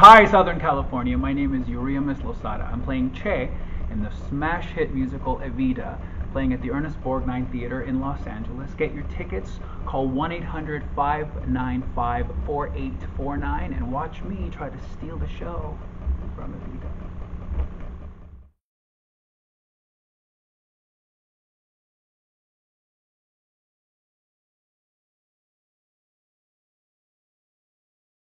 Hi, Southern California. My name is Euriamis Losada. I'm playing Che in the smash hit musical Evita, playing at the Ernest Borgnine Theater in Los Angeles. Get your tickets, call 1 800 595 4849, and watch me try to steal the show from Evita.